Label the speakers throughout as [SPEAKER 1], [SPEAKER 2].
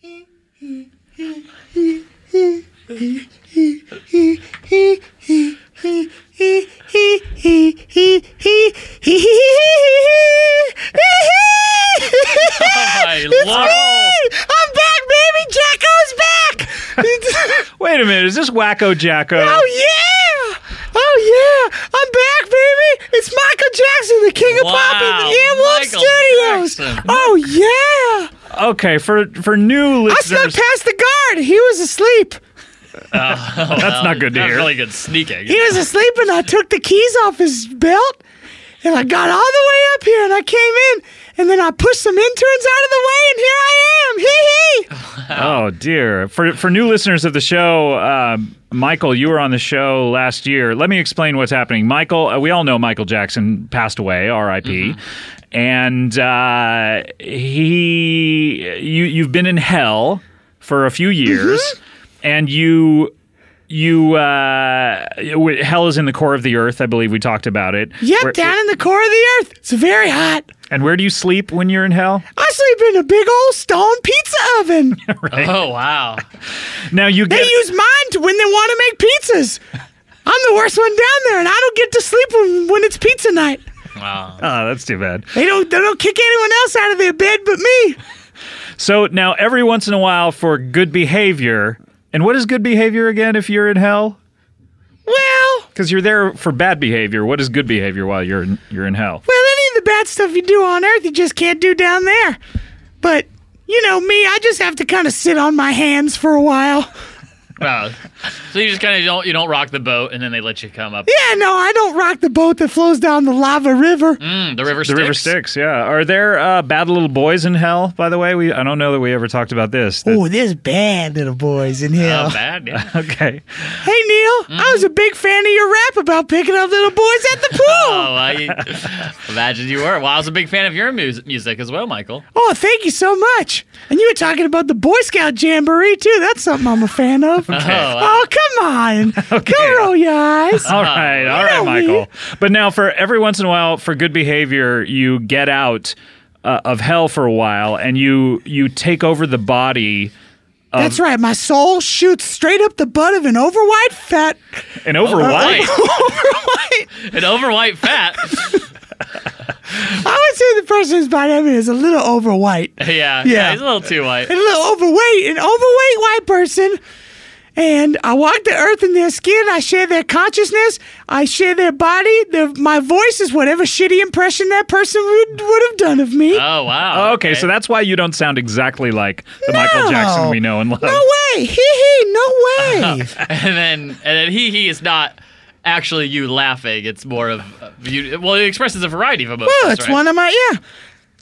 [SPEAKER 1] my lord.
[SPEAKER 2] I'm back, baby. Jacko's back.
[SPEAKER 3] Wait a minute, is this Wacko Jacko?
[SPEAKER 2] oh yeah. Oh yeah. I'm back, baby. It's Michael Jackson, the king of pop in
[SPEAKER 1] Wow,
[SPEAKER 2] the Earwolf
[SPEAKER 1] Michael
[SPEAKER 2] Studios.
[SPEAKER 1] Jackson.
[SPEAKER 2] Oh yeah.
[SPEAKER 3] Okay, for for new listeners,
[SPEAKER 2] I snuck past the guard. He was asleep.
[SPEAKER 3] Oh, that's not good to
[SPEAKER 1] Not
[SPEAKER 3] hear.
[SPEAKER 1] really good sneaking.
[SPEAKER 2] He was asleep, and I took the keys off his belt, and I got all the way up here, and I came in, and then I pushed some interns out of the way, and here I am. Hee hee.
[SPEAKER 3] Oh dear. For for new listeners of the show, um, Michael, you were on the show last year. Let me explain what's happening. Michael, uh, we all know Michael Jackson passed away, R.I.P. And uh, he, you, you've been in hell for a few years, and you. You uh, hell is in the core of the earth. I believe we talked about it.
[SPEAKER 2] Yep,
[SPEAKER 3] Where-
[SPEAKER 2] down in the core of the earth. It's very hot.
[SPEAKER 3] and where do you sleep when you're in hell?
[SPEAKER 2] I sleep in a big old stone pizza oven.
[SPEAKER 1] Oh wow.
[SPEAKER 3] Now you
[SPEAKER 2] they use mine to when they want to make pizzas. I'm the worst one down there, and I don't get to sleep when, when it's pizza night.
[SPEAKER 1] Wow.
[SPEAKER 3] Oh, that's too bad.
[SPEAKER 2] They don't. They don't kick anyone else out of their bed but me.
[SPEAKER 3] So now, every once in a while, for good behavior, and what is good behavior again if you're in hell?
[SPEAKER 2] Well,
[SPEAKER 3] Because you're there for bad behavior. What is good behavior while you're in, you're in hell?
[SPEAKER 2] Well, any of the bad stuff you do on Earth, you just can't do down there. But, you know, me, I just have to kind of sit on my hands for a while.
[SPEAKER 1] Wow. So you just kind of don't you don't rock the boat and then they let you come up.
[SPEAKER 2] Yeah, no, I don't rock the boat that flows down the lava river.
[SPEAKER 1] Mm, the river
[SPEAKER 3] The
[SPEAKER 1] Styx.
[SPEAKER 3] River Styx, yeah. Are there uh, bad little boys in hell? By the way, we I don't know that we ever talked about this. That-
[SPEAKER 2] Oh, there's bad little boys in hell.
[SPEAKER 1] Oh, bad. Yeah.
[SPEAKER 3] okay.
[SPEAKER 2] Hey, Neil, I was a big fan of your rap about picking up little boys at the pool.
[SPEAKER 1] Oh, I imagine you were. Well, I was a big fan of your mus- music as well, Michael.
[SPEAKER 2] Oh, thank you so much. And you were talking about the Boy Scout Jamboree, too. That's something I'm a fan of.
[SPEAKER 1] Wow.
[SPEAKER 2] Oh, come on. Go roll your eyes.
[SPEAKER 3] All right, all
[SPEAKER 2] you me.
[SPEAKER 3] Michael. But now, for every once in a while, for good behavior, you get out uh, of hell for a while, and you you take over the body.
[SPEAKER 2] That's right. My soul shoots straight up the butt of an overwhite fat.
[SPEAKER 3] And over
[SPEAKER 1] White.
[SPEAKER 3] what?
[SPEAKER 2] Overwhite.
[SPEAKER 1] An over white fat.
[SPEAKER 2] I would say the person who's body heavy is a little overwhite.
[SPEAKER 1] yeah,
[SPEAKER 2] Yeah.
[SPEAKER 1] He's a little too white.
[SPEAKER 2] And a little overweight. An overweight white person. And I walk the earth in their skin. I share their consciousness. I share their body. Their, my voice is whatever shitty impression that person would, would have done of me.
[SPEAKER 1] Oh wow.
[SPEAKER 3] Oh, okay, so that's why you don't sound exactly like the Michael Jackson we know and love.
[SPEAKER 2] No way. Hee hee. No way.
[SPEAKER 1] and then and then he he is not actually you laughing. It's more of uh, you. Well, it expresses a variety of emotions.
[SPEAKER 2] well, it's
[SPEAKER 1] right?
[SPEAKER 2] one of my, yeah.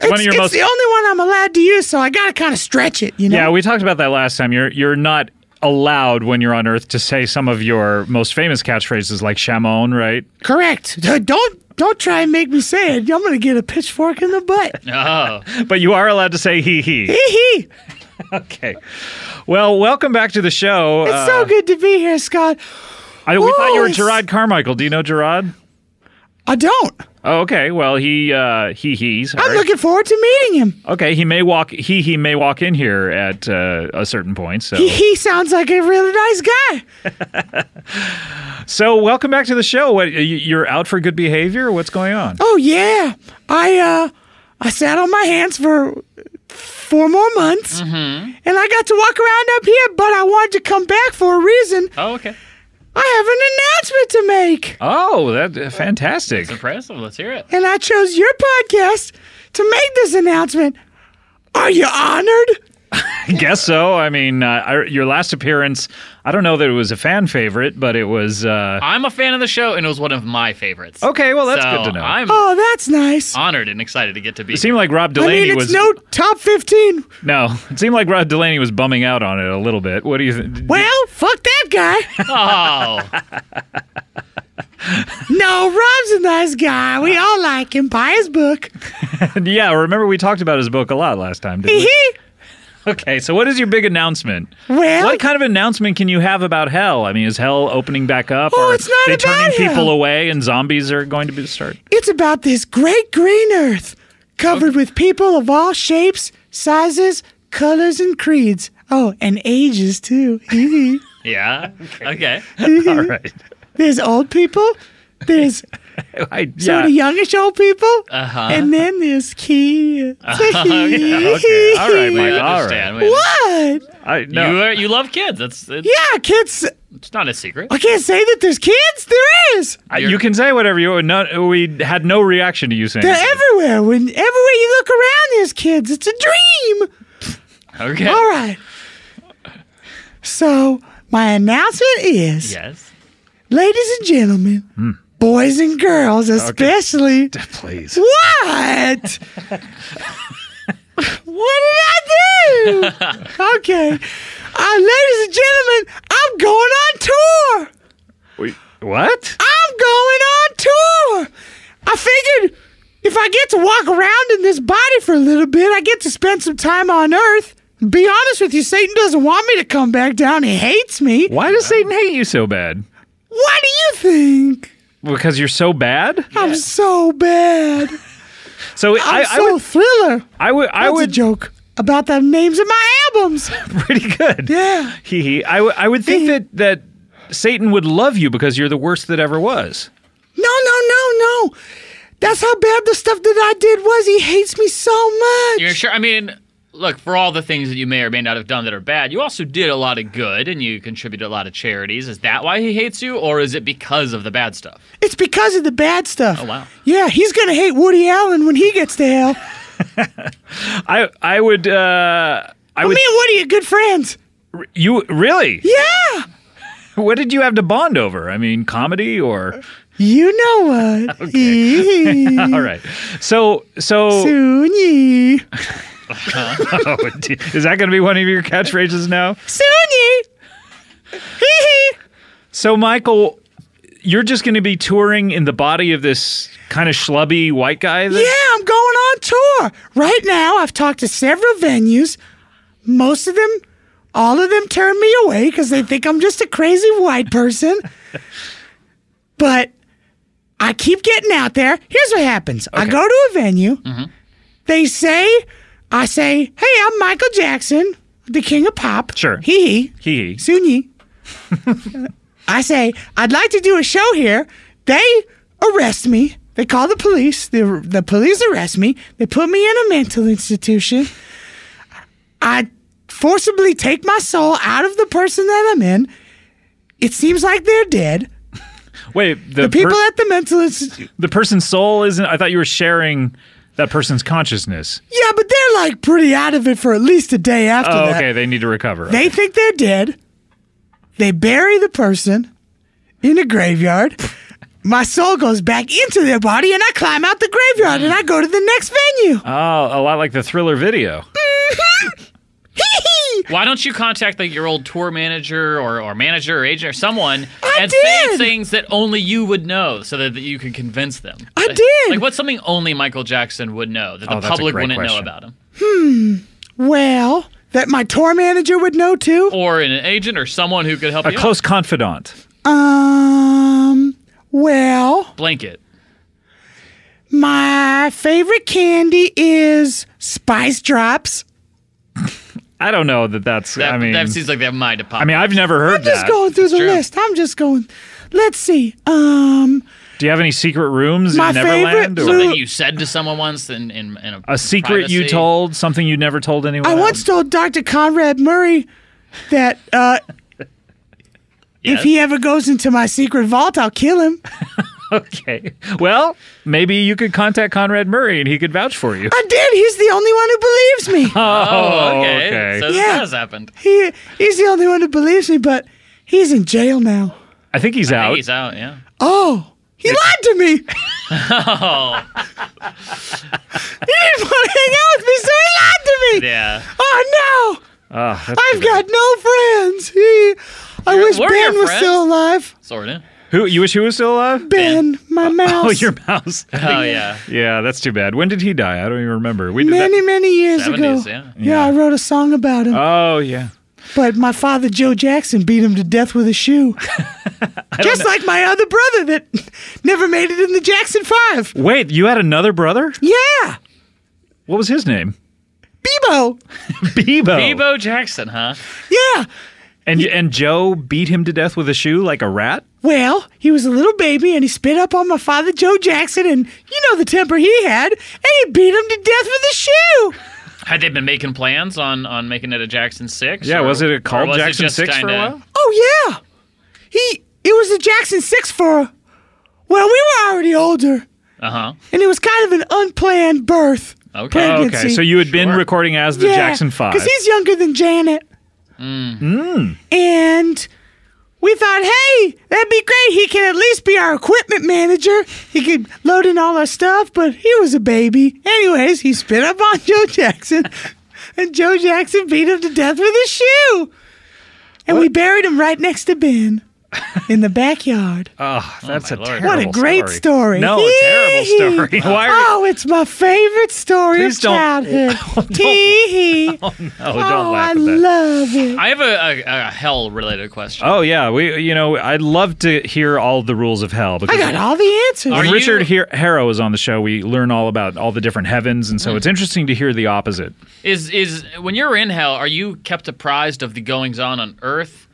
[SPEAKER 2] It's,
[SPEAKER 3] one of your
[SPEAKER 2] it's
[SPEAKER 3] most-
[SPEAKER 2] the only one I'm allowed to use, so I got to kind of stretch it, you know?
[SPEAKER 3] Yeah, we talked about that last time. You're you're not allowed when you're on Earth to say some of your most famous catchphrases like Shamon, right?
[SPEAKER 2] Correct. Uh, Don't don't try and make me say it. I'm gonna get a pitchfork in the butt.
[SPEAKER 1] Oh,
[SPEAKER 3] But you are allowed to say hee hee.
[SPEAKER 2] Hee hee.
[SPEAKER 3] Okay. Well, welcome back to the show.
[SPEAKER 2] It's
[SPEAKER 3] Uh,
[SPEAKER 2] so good to be here, Scott.
[SPEAKER 3] I, we thought you were Jerrod Carmichael. Do you know Jerrod?
[SPEAKER 2] I don't.
[SPEAKER 3] Oh, okay. Well, he uh, he he's.
[SPEAKER 2] I'm looking forward to meeting him.
[SPEAKER 3] Okay, he may walk. He he may walk in here at uh, a certain point. So
[SPEAKER 2] He, he sounds like a really nice guy.
[SPEAKER 3] so welcome back to the show. What you- you're out for good behavior? What's going on?
[SPEAKER 2] Oh yeah. I uh I sat on my hands for four more months,
[SPEAKER 3] Mm-hmm.
[SPEAKER 2] and I got to walk around up here. But I wanted to come back for a reason.
[SPEAKER 1] oh, okay.
[SPEAKER 2] I have an announcement to make,
[SPEAKER 3] Oh, that fantastic.
[SPEAKER 1] It's impressive. Let's hear it.
[SPEAKER 2] and I chose your podcast to make this announcement. Are you honored?
[SPEAKER 3] I guess so. I mean, uh, I, your last appearance. I don't know that it was a fan favorite, but it was. Uh,
[SPEAKER 1] I'm a fan of the show, and it was one of my favorites.
[SPEAKER 3] okay, well that's
[SPEAKER 1] So
[SPEAKER 3] good to know.
[SPEAKER 1] I'm
[SPEAKER 2] Oh, that's nice.
[SPEAKER 1] honored and excited to get to be.
[SPEAKER 3] it seemed like Rob
[SPEAKER 2] I
[SPEAKER 3] Delaney
[SPEAKER 2] mean, it's
[SPEAKER 3] was
[SPEAKER 2] no top fifteen.
[SPEAKER 3] no. It seemed like Rob Delaney was bumming out on it a little bit. What do you think?
[SPEAKER 2] Well, fuck that guy.
[SPEAKER 1] Oh,
[SPEAKER 2] no, Rob's a nice guy. We all like him. Buy his book.
[SPEAKER 3] yeah, remember we talked about his book a lot last time. Didn't we?
[SPEAKER 2] hee.
[SPEAKER 3] Okay, so what is your big announcement?
[SPEAKER 2] Well,
[SPEAKER 3] What kind of announcement can you have about hell? I mean, is hell opening back up?
[SPEAKER 2] Oh,
[SPEAKER 3] or
[SPEAKER 2] it's not
[SPEAKER 3] they turning people away and zombies are going to be the start?
[SPEAKER 2] it's about this great green earth covered with people of all shapes, sizes, colors and creeds. Oh, and ages too.
[SPEAKER 1] Yeah. Okay.
[SPEAKER 3] All right.
[SPEAKER 2] There's old people. There's
[SPEAKER 3] I,
[SPEAKER 2] sort
[SPEAKER 3] yeah.
[SPEAKER 2] of youngish old people.
[SPEAKER 1] Uh-huh.
[SPEAKER 2] And then there's kids.
[SPEAKER 3] Okay. All right,
[SPEAKER 1] We
[SPEAKER 3] Mike. All right.
[SPEAKER 1] We
[SPEAKER 2] What?
[SPEAKER 3] I, no.
[SPEAKER 1] You are, you love kids. That's it's,
[SPEAKER 2] Yeah, kids.
[SPEAKER 1] it's not a secret.
[SPEAKER 2] I can't say that there's kids. There is.
[SPEAKER 3] I- you can say whatever you want. No, we had no reaction to you saying.
[SPEAKER 2] They're
[SPEAKER 3] that.
[SPEAKER 2] everywhere. When everywhere you look around, there's kids. It's a dream.
[SPEAKER 1] Okay.
[SPEAKER 2] All right. So my announcement is,
[SPEAKER 1] Yes.
[SPEAKER 2] ladies and gentlemen,
[SPEAKER 3] Hmm.
[SPEAKER 2] Boys and girls, especially.
[SPEAKER 3] Please.
[SPEAKER 2] What? what did I do? okay. Uh, ladies and gentlemen, I'm going on tour.
[SPEAKER 3] Wait, what?
[SPEAKER 2] I'm going on tour. I figured if I get to walk around in this body for a little bit, I get to spend some time on Earth. Be honest with you, Satan doesn't want me to come back down. He hates me.
[SPEAKER 3] Why does Satan hate you so bad?
[SPEAKER 2] What do you think?
[SPEAKER 3] Because you're so bad.
[SPEAKER 2] I'm so bad.
[SPEAKER 3] So
[SPEAKER 2] I'm
[SPEAKER 3] I,
[SPEAKER 2] so
[SPEAKER 3] I would,
[SPEAKER 2] thriller.
[SPEAKER 3] I would, I
[SPEAKER 2] That's a
[SPEAKER 3] would,
[SPEAKER 2] joke about the names of my albums.
[SPEAKER 3] pretty good.
[SPEAKER 2] Yeah.
[SPEAKER 3] Hee hee. I, would- I would think that that Satan would love you because you're the worst that ever was.
[SPEAKER 2] No, no, no, no. That's how bad the stuff that I did was. He hates me so much.
[SPEAKER 1] You're sure? I mean, look, for all the things that you may or may not have done that are bad, you also did a lot of good and you contributed a lot of charities. Is that why he hates you, or is it because of the bad stuff?
[SPEAKER 2] It's because of the bad stuff.
[SPEAKER 1] Oh, wow.
[SPEAKER 2] Yeah, he's gonna hate Woody Allen when he gets to hell.
[SPEAKER 3] I I would uh I
[SPEAKER 2] Me
[SPEAKER 3] would
[SPEAKER 2] and Woody are good friends.
[SPEAKER 3] you really
[SPEAKER 2] Yeah.
[SPEAKER 3] what did you have to bond over? I mean, comedy or
[SPEAKER 2] You know what?
[SPEAKER 3] Okay. all right. So so
[SPEAKER 2] Soon Yi.
[SPEAKER 3] oh, is that going to be one of your catchphrases now?
[SPEAKER 2] Soon Yi. Hee hee.
[SPEAKER 3] So Michael, you're just going to be touring in the body of this kind of schlubby white guy. That,
[SPEAKER 2] Yeah, I'm going on tour. Right now, I've talked to several venues. Most of them, all of them turn me away because they think I'm just a crazy white person. but I keep getting out there. Here's what happens I go to a venue. Mm-hmm. They say, I say, hey, I'm Michael Jackson, the king of pop.
[SPEAKER 3] Sure.
[SPEAKER 2] Hee hee.
[SPEAKER 3] Hee hee.
[SPEAKER 2] Soon Yi. I say, I'd like to do a show here. They arrest me. They call the police. The, the police arrest me. They put me in a mental institution. I forcibly take my soul out of the person that I'm in. It seems like they're dead.
[SPEAKER 3] Wait, the,
[SPEAKER 2] The people
[SPEAKER 3] per-
[SPEAKER 2] at the mental institution.
[SPEAKER 3] the person's soul isn't. I thought you were sharing that person's consciousness.
[SPEAKER 2] Yeah, but they're like pretty out of it for at least a day after
[SPEAKER 3] Oh,
[SPEAKER 2] that.
[SPEAKER 3] okay. They need to recover.
[SPEAKER 2] They think they're dead. They bury the person in a graveyard. My soul goes back into their body and I climb out the graveyard and I go to the next venue.
[SPEAKER 3] Oh, a lot like the thriller video. Mm-hmm.
[SPEAKER 2] Hee-hee.
[SPEAKER 1] Why don't you contact like your old tour manager or, or manager or agent or someone
[SPEAKER 2] I
[SPEAKER 1] and say things that only you would know so that, that you can convince them?
[SPEAKER 2] I
[SPEAKER 1] Like-
[SPEAKER 2] did.
[SPEAKER 1] Like what's something only Michael Jackson would know that the
[SPEAKER 3] Oh,
[SPEAKER 1] public wouldn't know about him? Hmm.
[SPEAKER 2] Well, that my tour manager would know too.
[SPEAKER 1] Or an agent or someone who could help
[SPEAKER 3] A
[SPEAKER 1] you
[SPEAKER 3] close confidant.
[SPEAKER 2] Um, well.
[SPEAKER 1] Blanket.
[SPEAKER 2] my favorite candy is Spice Drops.
[SPEAKER 3] I don't know that that's.
[SPEAKER 1] That,
[SPEAKER 3] I mean,
[SPEAKER 1] that seems like that might have popped.
[SPEAKER 3] I mean, I've never heard that.
[SPEAKER 2] I'm just
[SPEAKER 3] that.
[SPEAKER 2] going through the
[SPEAKER 1] true.
[SPEAKER 2] list. I'm just going. Let's see. Um,
[SPEAKER 3] Do you have any secret rooms
[SPEAKER 2] My
[SPEAKER 3] in Neverland?
[SPEAKER 2] favorite
[SPEAKER 3] or-
[SPEAKER 2] blue-
[SPEAKER 1] something you said to someone once in, in, in a,
[SPEAKER 3] a secret you told, something you never told anyone.
[SPEAKER 2] I
[SPEAKER 3] else?
[SPEAKER 2] once told Dr. Conrad Murray that uh,
[SPEAKER 1] Yes?
[SPEAKER 2] if he ever goes into my secret vault, I'll kill him.
[SPEAKER 3] Okay. Well, maybe you could contact Conrad Murray and he could vouch for you.
[SPEAKER 2] I did. He's the only one who believes me.
[SPEAKER 1] Oh, oh, okay.
[SPEAKER 3] okay.
[SPEAKER 1] So
[SPEAKER 2] Yeah.
[SPEAKER 1] this has happened.
[SPEAKER 2] He he's the only one who believes me, but he's in jail now.
[SPEAKER 3] I think he's
[SPEAKER 1] Hey,
[SPEAKER 3] out.
[SPEAKER 1] he's out, yeah.
[SPEAKER 2] Oh, he lied to me.
[SPEAKER 1] Oh,
[SPEAKER 2] He didn't want to hang out with me, so he lied to me.
[SPEAKER 1] yeah.
[SPEAKER 2] Oh no,
[SPEAKER 3] Oh, that's
[SPEAKER 2] no, I've got no friends. He, I
[SPEAKER 1] You're-
[SPEAKER 2] wish
[SPEAKER 1] we're
[SPEAKER 2] Ben was
[SPEAKER 1] friends.
[SPEAKER 2] still alive.
[SPEAKER 1] Sort of.
[SPEAKER 3] Who you wish he was still alive?
[SPEAKER 2] Ben, my oh, mouse.
[SPEAKER 3] Oh, your mouse.
[SPEAKER 1] Oh, yeah.
[SPEAKER 3] yeah, that's too bad. When did he die? I don't even remember. We did
[SPEAKER 2] many,
[SPEAKER 3] that.
[SPEAKER 2] many years
[SPEAKER 1] 70s,
[SPEAKER 2] ago.
[SPEAKER 1] yeah.
[SPEAKER 2] yeah, I wrote a song about him.
[SPEAKER 3] Oh yeah.
[SPEAKER 2] But my father, Joe Jackson, beat him to death with a shoe. Just like my other brother that never made it in the Jackson Five.
[SPEAKER 3] Wait, you had another brother?
[SPEAKER 2] Yeah.
[SPEAKER 3] What was his name?
[SPEAKER 2] Bebo.
[SPEAKER 3] Bebo.
[SPEAKER 1] Bebo Jackson, huh?
[SPEAKER 2] Yeah.
[SPEAKER 3] And and Joe beat him to death with a shoe like a rat.
[SPEAKER 2] Well, he was a little baby and he spit up on my father, Joe Jackson, and you know the temper he had, and he beat him to death with a shoe.
[SPEAKER 1] Had they been making plans on on making it a Jackson Six?
[SPEAKER 3] Yeah,
[SPEAKER 1] or-
[SPEAKER 3] was it
[SPEAKER 1] or
[SPEAKER 3] called
[SPEAKER 1] was it
[SPEAKER 3] Jackson
[SPEAKER 1] just
[SPEAKER 3] Six for a while?
[SPEAKER 2] Oh yeah, he it was a Jackson Six for. Well, we were already older,
[SPEAKER 1] Uh huh.
[SPEAKER 2] and it was kind of an unplanned birth.
[SPEAKER 1] Okay.
[SPEAKER 3] Oh,
[SPEAKER 2] Pregnancy.
[SPEAKER 3] okay, so you had been recording as the Jackson Five.
[SPEAKER 2] because he's younger than Janet. Mm. Mm. And we thought, hey, that'd be great. He can at least be our equipment manager. He could load in all our stuff, but he was a baby. Anyways, he spit up on Joe Jackson, and Joe Jackson beat him to death with a shoe. And we buried him right next to Ben in the backyard.
[SPEAKER 3] Oh, that's
[SPEAKER 1] my
[SPEAKER 3] a
[SPEAKER 1] Lord.
[SPEAKER 3] terrible
[SPEAKER 2] What a great story.
[SPEAKER 3] No, a terrible story. Why are
[SPEAKER 2] Oh, it's my favorite story
[SPEAKER 3] Please
[SPEAKER 2] of
[SPEAKER 3] don't-
[SPEAKER 2] childhood. Tee hee.
[SPEAKER 3] Oh, no,
[SPEAKER 2] Oh,
[SPEAKER 3] don't
[SPEAKER 2] I
[SPEAKER 3] laugh at that.
[SPEAKER 2] love it.
[SPEAKER 1] I have a, a, a hell related question.
[SPEAKER 3] Oh yeah, we you know I'd love to hear all the rules of hell because
[SPEAKER 2] I got all the answers.
[SPEAKER 3] When Richard Har- Harrow is on the show, we learn all about all the different heavens, and so
[SPEAKER 2] Mm.
[SPEAKER 3] it's interesting to hear the opposite.
[SPEAKER 1] Is is when you're in hell, are you kept apprised of the goings on on Earth,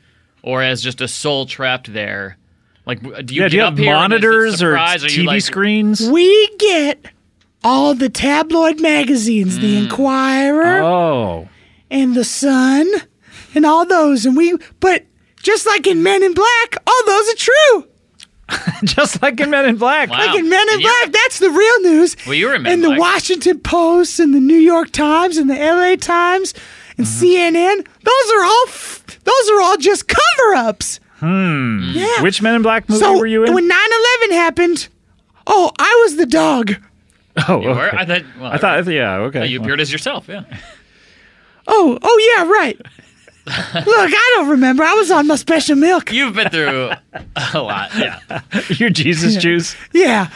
[SPEAKER 1] or as just a soul trapped there? Like, do you
[SPEAKER 3] yeah,
[SPEAKER 1] get
[SPEAKER 3] do you
[SPEAKER 1] up
[SPEAKER 3] have
[SPEAKER 1] here and is it
[SPEAKER 3] monitors or
[SPEAKER 1] surprise? You
[SPEAKER 3] TV
[SPEAKER 1] like-
[SPEAKER 3] screens?
[SPEAKER 2] we get all the tabloid magazines, The hmm. Inquirer
[SPEAKER 3] Oh,
[SPEAKER 2] and The Sun, and all those. And we, but just like in Men in Black, all those are true.
[SPEAKER 3] just like in Men in Black.
[SPEAKER 1] Wow.
[SPEAKER 2] Like in Men in
[SPEAKER 1] And you're-
[SPEAKER 2] Black, that's the real news.
[SPEAKER 1] Well, you were in Men in
[SPEAKER 2] And the Washington Post and the New York Times and the LA Times and
[SPEAKER 3] Mm-hmm.
[SPEAKER 2] CNN, those are all, f- those are all just cover ups. Hmm. Yeah.
[SPEAKER 3] Which Men in Black movie
[SPEAKER 2] so
[SPEAKER 3] were you in?
[SPEAKER 2] when 9 11 happened, oh, I was the dog.
[SPEAKER 3] oh,
[SPEAKER 1] You were?
[SPEAKER 3] okay.
[SPEAKER 1] I thought. Well,
[SPEAKER 3] I thought, yeah, okay.
[SPEAKER 1] you appeared as yourself. Yeah.
[SPEAKER 2] Oh, oh yeah, right. Look, I don't remember. I was on my special milk.
[SPEAKER 1] You've been through a lot. Yeah.
[SPEAKER 3] Your Jesus juice.
[SPEAKER 2] Yeah.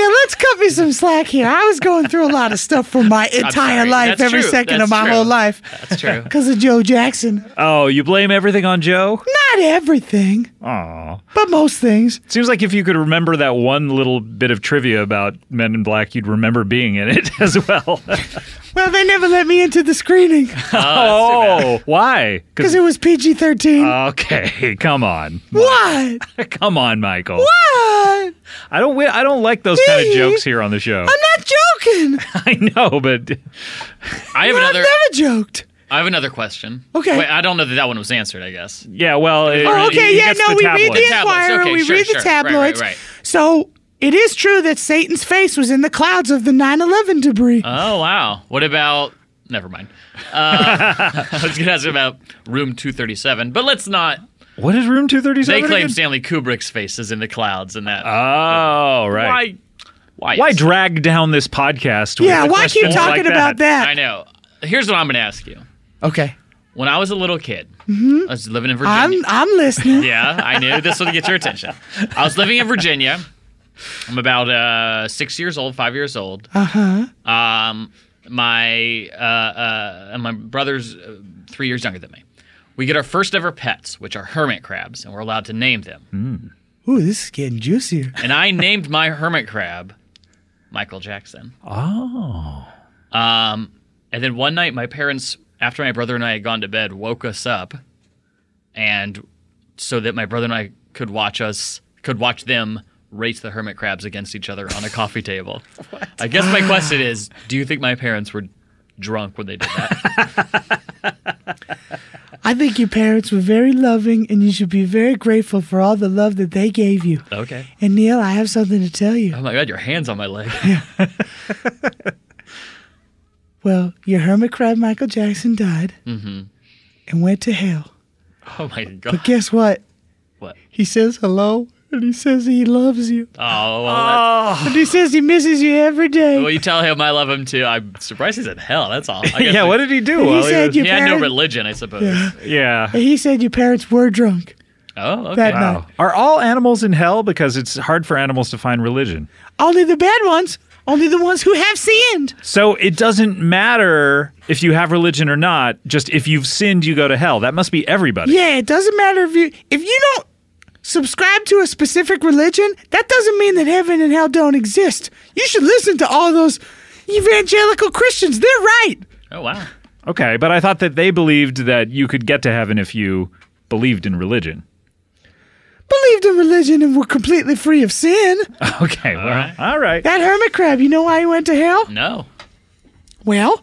[SPEAKER 2] Yeah, let's cut me some slack here. I was going through a lot of stuff for my entire life,
[SPEAKER 1] That's
[SPEAKER 2] every
[SPEAKER 1] true.
[SPEAKER 2] second
[SPEAKER 1] That's
[SPEAKER 2] of my
[SPEAKER 1] true.
[SPEAKER 2] whole life.
[SPEAKER 1] That's true.
[SPEAKER 2] Because of Joe Jackson.
[SPEAKER 3] Oh, you blame everything on Joe?
[SPEAKER 2] Not everything,
[SPEAKER 3] Aw.
[SPEAKER 2] but most things.
[SPEAKER 3] Seems like if you could remember that one little bit of trivia about Men in Black, you'd remember being in it as well.
[SPEAKER 2] Well, they never let me into the screening
[SPEAKER 3] oh, oh, why?
[SPEAKER 2] because it was PG 13.
[SPEAKER 3] Okay, come on,
[SPEAKER 2] what?
[SPEAKER 3] come on, Michael.
[SPEAKER 2] What?
[SPEAKER 3] I don't. wi- I don't like those kind of
[SPEAKER 2] Hey.
[SPEAKER 3] jokes here on the show.
[SPEAKER 2] I'm not joking.
[SPEAKER 3] I know, but
[SPEAKER 1] I have
[SPEAKER 2] I've
[SPEAKER 1] another.
[SPEAKER 2] never joked.
[SPEAKER 1] I have another question.
[SPEAKER 2] Okay.
[SPEAKER 1] Wait, I don't know that that one was answered. I guess.
[SPEAKER 3] yeah. Well, it,
[SPEAKER 2] Oh,
[SPEAKER 3] it
[SPEAKER 2] okay, yeah,
[SPEAKER 3] gets
[SPEAKER 2] no,
[SPEAKER 3] the
[SPEAKER 2] we read
[SPEAKER 3] tabloids.
[SPEAKER 2] the
[SPEAKER 1] Tabloids,
[SPEAKER 2] Inquirer,
[SPEAKER 1] okay,
[SPEAKER 2] we
[SPEAKER 1] sure,
[SPEAKER 2] read the
[SPEAKER 1] sure. Right, right,
[SPEAKER 2] tabloids.
[SPEAKER 1] right.
[SPEAKER 2] So it is true that Satan's face was in the clouds of the 9 11 debris.
[SPEAKER 1] Oh wow. What about? Never mind. Uh, I was going to ask about Room 237, but let's not.
[SPEAKER 3] What is Room 237?
[SPEAKER 1] They
[SPEAKER 3] Seven?
[SPEAKER 1] claim Stanley Kubrick's face is in the clouds, and that.
[SPEAKER 3] Oh, right.
[SPEAKER 1] Why? Why?
[SPEAKER 3] Why drag down this podcast? With
[SPEAKER 2] yeah, why keep
[SPEAKER 3] questions
[SPEAKER 2] talking
[SPEAKER 3] like
[SPEAKER 2] about that?
[SPEAKER 1] I know. Here's what I'm going to ask you.
[SPEAKER 2] Okay.
[SPEAKER 1] When I was a little kid, I was living in Virginia.
[SPEAKER 2] I'm I'm listening.
[SPEAKER 1] Yeah, I knew this would get your attention. I was living in Virginia. I'm about uh, six years old, five years old. Uh huh. Um, my uh, uh, and my brother's uh, three years younger than me. We get our first ever pets, which are hermit crabs, and we're allowed to name them.
[SPEAKER 2] Ooh, this is getting juicier.
[SPEAKER 1] And I named my hermit crab Michael Jackson.
[SPEAKER 3] Oh.
[SPEAKER 1] Um, and then one night, my parents, after my brother and I had gone to bed, woke us up, and so that my brother and I could watch us, could watch them race the hermit crabs against each other on a coffee table. I guess my question is, do you think my parents were drunk when they did that?
[SPEAKER 2] I think your parents were very loving, and you should be very grateful for all the love that they gave you.
[SPEAKER 1] okay.
[SPEAKER 2] And Neil, I have something to tell you.
[SPEAKER 1] Oh my god, your hands on my leg.
[SPEAKER 2] Well, your hermit crab Michael Jackson died
[SPEAKER 1] Mm-hmm.
[SPEAKER 2] and went to hell.
[SPEAKER 1] Oh my god.
[SPEAKER 2] But guess what?
[SPEAKER 1] What?
[SPEAKER 2] He says hello, and he says he loves you,
[SPEAKER 1] Oh well, ah.
[SPEAKER 2] and he says he misses you every day.
[SPEAKER 1] well, you tell him I love him too. I'm surprised he's in hell. That's all. I guess
[SPEAKER 3] Yeah.
[SPEAKER 1] we-
[SPEAKER 3] What did he do?
[SPEAKER 2] He
[SPEAKER 3] while
[SPEAKER 2] said
[SPEAKER 3] was-
[SPEAKER 2] you-
[SPEAKER 1] he had no religion, I suppose.
[SPEAKER 3] yeah.
[SPEAKER 2] And he said your parents were drunk.
[SPEAKER 1] Oh, okay.
[SPEAKER 2] That
[SPEAKER 3] Wow.
[SPEAKER 2] night.
[SPEAKER 3] Are all animals in hell? Because it's hard for animals to find religion.
[SPEAKER 2] Only the bad ones. Only the ones who have sinned.
[SPEAKER 3] So it doesn't matter if you have religion or not. Just if you've sinned, you go to hell. That must be everybody.
[SPEAKER 2] Yeah, it doesn't matter if you if you don't subscribe to a specific religion. That doesn't mean that heaven and hell don't exist. You should listen to all those evangelical Christians. They're right.
[SPEAKER 1] Oh wow.
[SPEAKER 3] Okay, but I thought that they believed that you could get to heaven if you believed in religion.
[SPEAKER 2] Believed in religion and were completely free of sin.
[SPEAKER 3] Okay, well,
[SPEAKER 1] right.
[SPEAKER 3] all right.
[SPEAKER 2] That hermit crab, you know why he went to hell?
[SPEAKER 1] No.
[SPEAKER 2] Well,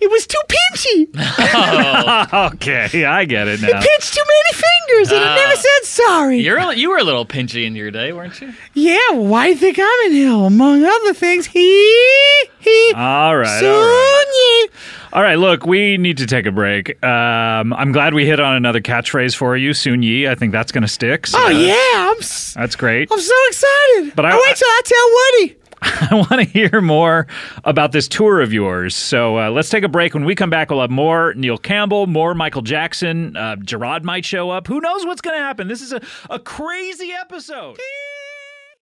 [SPEAKER 2] it was too pinchy.
[SPEAKER 3] Okay, I get it now.
[SPEAKER 2] It pinched too many fingers and it never said sorry.
[SPEAKER 1] You're a- you were a little pinchy in your day, weren't you?
[SPEAKER 2] Yeah, why do you think I'm in hell? Among other things, he, he,
[SPEAKER 3] All right,
[SPEAKER 2] soon
[SPEAKER 3] all right.
[SPEAKER 2] ye.
[SPEAKER 3] All right, look, we need to take a break. Um, I'm glad we hit on another catchphrase for you, Soon Yi. I think that's going to stick. so
[SPEAKER 2] Oh, yeah, I'm, s-
[SPEAKER 3] That's great.
[SPEAKER 2] I'm so excited.
[SPEAKER 3] But I-
[SPEAKER 2] oh, wait till I tell Woody.
[SPEAKER 3] I want to hear more about this tour of yours. So uh, let's take a break. When we come back, we'll have more Neil Campbell, more Michael Jackson. Uh, Jerrod might show up. Who knows what's going to happen? This is a, a crazy episode.